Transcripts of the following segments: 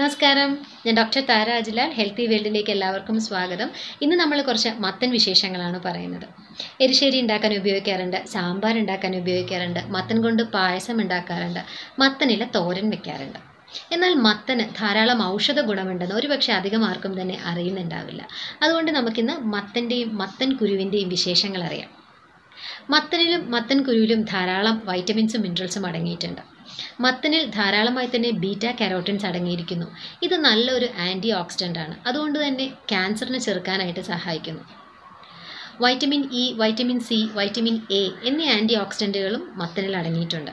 നമസ്കാരം. ഞാൻ ഡോക്ടർ താര അജിലാൽ ഹെൽത്തി വേൾഡിലേക്ക് എല്ലാവർക്കും സ്വാഗതം. ഇന്ന് നമ്മൾ കുറച്ച് മത്തൻ വിശേഷങ്ങളാണ് പറയുന്നത്. എരിശ്ശേരി ഉണ്ടാക്കാൻ ഉപയോഗിക്കാറുണ്ട് സാമ്പാർ ഉണ്ടാക്കാൻ ഉപയോഗിക്കാറുണ്ട് മത്തൻ കൊണ്ട് പായസം ഉണ്ടാക്കാറുണ്ട് മത്തനില തോരൻ വെക്കാറുണ്ട്. എന്നാൽ മത്തന് ധാരാളം ഔഷധ ഗുണമുണ്ടെന്ന് ഒരുപക്ഷെ അധികം ആർക്കും തന്നെ അറിയുന്നുണ്ടാവില്ല. അതുകൊണ്ട് നമുക്കിന്ന് മത്തന്റെയും മത്തൻ കുരുവിന്റെയും വിശേഷങ്ങൾ അറിയാം. മത്തനിലും മത്തൻ കുരുവിലും ധാരാളം വൈറ്റമിൻസും മിനറൽസും അടങ്ങിയിട്ടുണ്ട്. മത്തനിൽ ധാരാളമായി തന്നെ ബീറ്റ കാരോട്ടിൻസ് അടങ്ങിയിരിക്കുന്നു. ഇത് നല്ലൊരു ആന്റി ഓക്സിഡന്റ് ആണ് അതുകൊണ്ട് തന്നെ ക്യാൻസറിനെ ചെറുക്കാനായിട്ട് സഹായിക്കുന്നു. Vitamin E vitamin C vitamin A എന്നീ ആന്റി ഓക്സിഡന്റുകളും മത്തനിൽ അടങ്ങിയിട്ടുണ്ട്.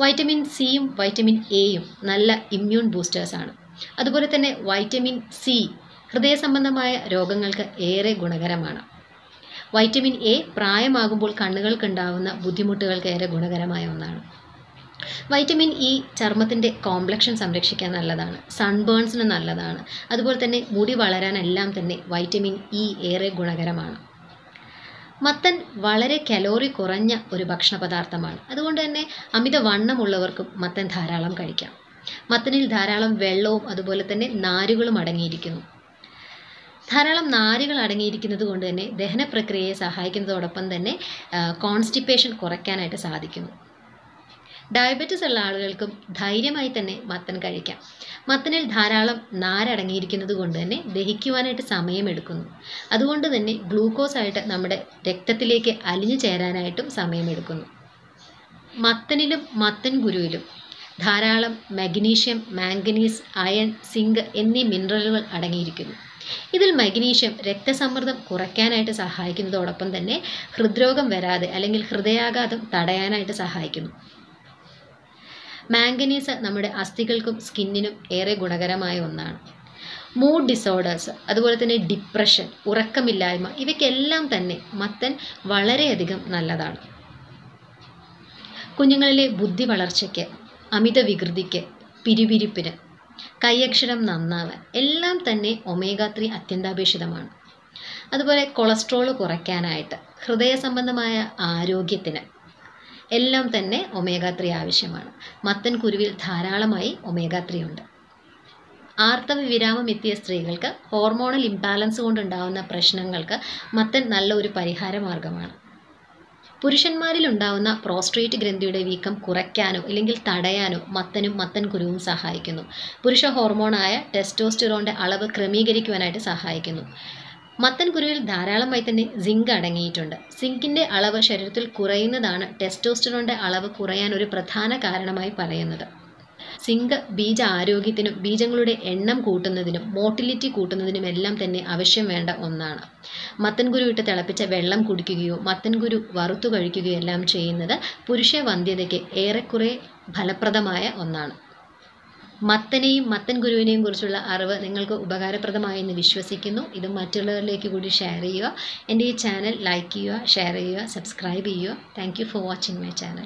വൈറ്റമിൻ സിയും വൈറ്റമിൻ എയും നല്ല ഇമ്മ്യൂൺ ബൂസ്റ്റേഴ്സ് ആണ് അതുപോലെ തന്നെ വൈറ്റമിൻ സി ഹൃദയ സംബന്ധമായ രോഗങ്ങൾക്ക് ഏറെ ഗുണകരമാണ്. വൈറ്റമിൻ എ പ്രായമാകുമ്പോൾ കണ്ണുകൾക്കുണ്ടാവുന്ന ബുദ്ധിമുട്ടുകൾക്ക് ഏറെ ഗുണകരമായ ഒന്നാണ്. വൈറ്റമിൻ ഇ ചർമ്മത്തിന്റെ കോംപ്ലക്ഷൻ സംരക്ഷിക്കാൻ നല്ലതാണ്. സൺബേൺസിന് നല്ലതാണ്. അതുപോലെ തന്നെ മുടി വളരാനെല്ലാം തന്നെ വൈറ്റമിൻ ഇ ഏറെ ഗുണകരമാണ്. മത്തൻ വളരെ കലോറി കുറഞ്ഞ ഒരു ഭക്ഷണ പദാർത്ഥമാണ് അതുകൊണ്ട് തന്നെ അമിത വണ്ണമുള്ളവർക്കും മത്തൻ ധാരാളം കഴിക്കാം. മത്തനിൽ ധാരാളം വെള്ളവും അതുപോലെ തന്നെ നാരുകളും അടങ്ങിയിരിക്കുന്നു. ധാരാളം നാരുകൾ അടങ്ങിയിരിക്കുന്നത് കൊണ്ട് തന്നെ ദഹന പ്രക്രിയയെ സഹായിക്കുന്നതോടൊപ്പം തന്നെ കോൺസ്റ്റിപ്പേഷൻ കുറയ്ക്കാനായിട്ട് സാധിക്കുന്നു. ഡയബറ്റിസ് ഉള്ള ആളുകൾക്കും ധൈര്യമായി തന്നെ മത്തൻ കഴിക്കാം. മത്തനിൽ ധാരാളം നാരടങ്ങിയിരിക്കുന്നത് കൊണ്ട് തന്നെ ദഹിക്കുവാനായിട്ട് സമയമെടുക്കുന്നു. അതുകൊണ്ട് തന്നെ ഗ്ലൂക്കോസ് ആയിട്ട് നമ്മുടെ രക്തത്തിലേക്ക് അലിഞ്ഞു ചേരാനായിട്ടും സമയമെടുക്കുന്നു. മത്തനിലും മത്തൻ ഗുരുവിലും ധാരാളം മഗ്നീഷ്യം മാംഗനീസ് അയൺ സിങ്ക് എന്നീ മിനറലുകൾ അടങ്ങിയിരിക്കുന്നു. ഇതിൽ മഗ്നീഷ്യം രക്തസമ്മർദ്ദം കുറയ്ക്കാനായിട്ട് സഹായിക്കുന്നതോടൊപ്പം തന്നെ ഹൃദ്രോഗം വരാതെ അല്ലെങ്കിൽ ഹൃദയാഘാതം തടയാനായിട്ട് സഹായിക്കുന്നു. മാംഗനീസ് നമ്മുടെ അസ്ഥികൾക്കും സ്കിന്നിനും ഏറെ ഗുണകരമായ ഒന്നാണ്. മൂഡ് ഡിസോർഡേഴ്സ് അതുപോലെ തന്നെ ഡിപ്രഷൻ ഉറക്കമില്ലായ്മ ഇവയ്ക്കെല്ലാം തന്നെ മത്തൻ വളരെയധികം നല്ലതാണ്. കുഞ്ഞുങ്ങളിലെ ബുദ്ധി വളർച്ചയ്ക്ക് അമിത വികൃതിക്ക് പിരിപിരിപ്പിന് കൈയക്ഷരം നന്നാവാൻ എല്ലാം തന്നെ ഒമേഗ ത്രീ അത്യന്താപേക്ഷിതമാണ്. അതുപോലെ കൊളസ്ട്രോൾ കുറയ്ക്കാനായിട്ട് ഹൃദയ സംബന്ധമായ ആരോഗ്യത്തിന് എല്ലാം തന്നെ ഒമേഗ ത്രീ ആവശ്യമാണ്. മത്തൻ കുരുവിൽ ധാരാളമായി ഒമേഗ ത്രീ ഉണ്ട്. ആർത്തവ വിരാമം എത്തിയ സ്ത്രീകൾക്ക് ഹോർമോണൽ ഇംബാലൻസ് കൊണ്ടുണ്ടാകുന്ന പ്രശ്നങ്ങൾക്ക് മത്തൻ നല്ല ഒരു പരിഹാര മാർഗമാണ്. പുരുഷന്മാരിൽ ഉണ്ടാവുന്ന പ്രോസ്ട്രേറ്റ് ഗ്രന്ഥിയുടെ വീക്കം കുറയ്ക്കാനോ അല്ലെങ്കിൽ തടയാനോ മത്തനും മത്തൻ കുരുവും സഹായിക്കുന്നു. പുരുഷ ഹോർമോണായ ടെസ്റ്റോസ്റ്റിറോണിന്റെ അളവ് ക്രമീകരിക്കുവാനായിട്ട് സഹായിക്കുന്നു. മത്തൻ കുരുവിൽ ധാരാളമായി തന്നെ സിങ്ക് അടങ്ങിയിട്ടുണ്ട്. സിങ്കിന്റെ അളവ് ശരീരത്തിൽ കുറയുന്നതാണ് ടെസ്റ്റോസ്റ്ററോണിന്റെ അളവ് കുറയാൻ ഒരു പ്രധാന കാരണമായി പറയുന്നത്. സിങ്ക് ബീജ ആരോഗ്യത്തിനും ബീജങ്ങളുടെ എണ്ണം കൂട്ടുന്നതിനും മോട്ടിലിറ്റി കൂട്ടുന്നതിനും എല്ലാം തന്നെ ആവശ്യം വേണ്ട ഒന്നാണ്. മത്തൻ കുരു ഇട്ട് തിളപ്പിച്ച വെള്ളം കുടിക്കുകയോ മത്തൻ കുരു വറുത്തു കഴിക്കുകയോ എല്ലാം ചെയ്യുന്നത് പുരുഷ വന്ധ്യതയ്ക്ക് ഏറെക്കുറെ ഫലപ്രദമായ ഒന്നാണ്. മത്തനെയും മത്തൻ ഗുരുവിനെയും കുറിച്ചുള്ള അറിവ് നിങ്ങൾക്ക് ഉപകാരപ്രദമായെന്ന് വിശ്വസിക്കുന്നു. ഇത് മറ്റുള്ളവരിലേക്ക് കൂടി ഷെയർ ചെയ്യുക. എന്റെ ഈ ചാനൽ ലൈക്ക് ചെയ്യുക ഷെയർ ചെയ്യുക സബ്സ്ക്രൈബ് ചെയ്യുക. Thank for watching my channel